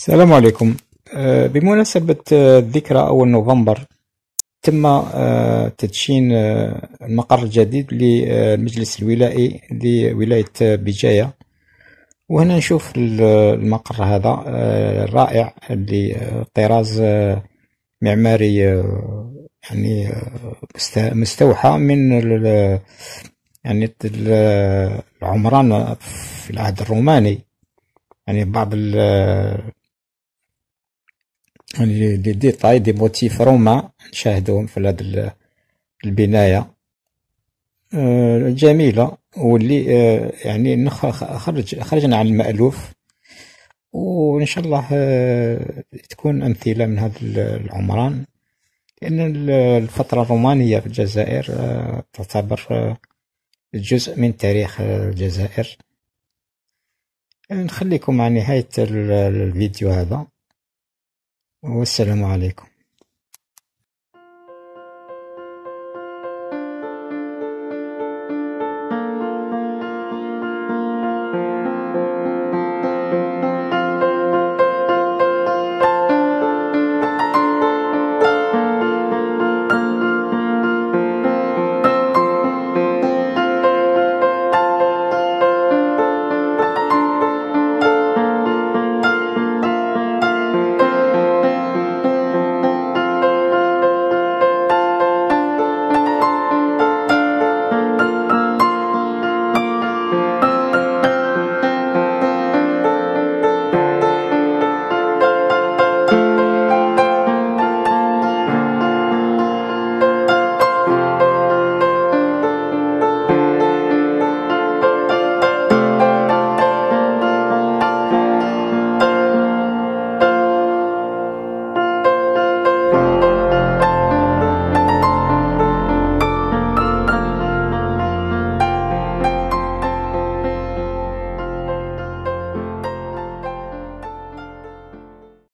السلام عليكم. آه، بمناسبة آه، ذكرى أول نوفمبر تم آه، تدشين المقر الجديد للمجلس الولائي لولاية بجاية. وهنا نشوف المقر هذا الرائع لطراز معماري يعني مستوحى من يعني العمران في العهد الروماني. يعني بعض يعني des détails des motifs romains نشاهدوهم في هذه البناية. آه، جميلة. واللي آه، يعني خرج خرجنا عن المألوف. وإن شاء الله آه، تكون أمثلة من هذا العمران. لأن الفترة الرومانية في الجزائر تعتبر جزء من تاريخ الجزائر. نخليكم مع نهاية الفيديو هذا. والسلام عليكم.